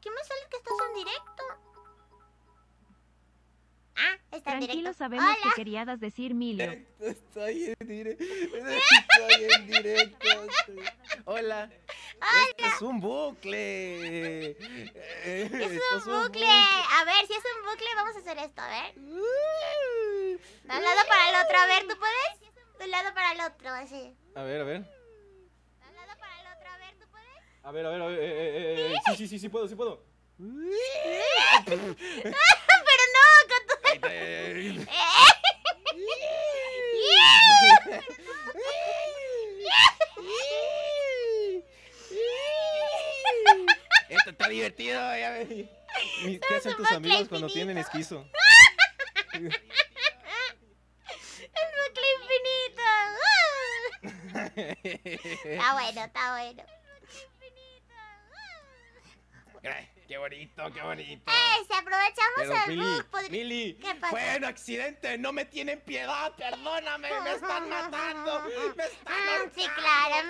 aquí me sale que estás en directo. Ah, está en Tranquilo, directo. sabemos Hola. que querías decir Milio. Estoy en directo. Estoy en directo. Hola. Esto es un bucle. Es un bucle. A ver, si es un bucle, vamos a hacer esto, a ver. De un lado para el otro, a ver, ¿tú puedes? De un lado para el otro, así. A ver, a ver. De un lado para el otro, a ver, ¿tú puedes? A ver, a ver, a ver. eh, eh, eh, Sí, sí, sí, sí puedo, sí puedo. Pero no, con tu... Eh, Esto está divertido, ya ves. ¿Qué hacen tus amigos cuando tienen esquizo? El bucle infinito. Está bueno, está bueno. Ay, Qué bonito, qué bonito. Eh, si aprovechamos Pero el Mili, bug, podri- Mili, ¿Qué pasa? fue un accidente, no me tienen piedad, perdóname, me están matando, me están matando. Sí. Claro.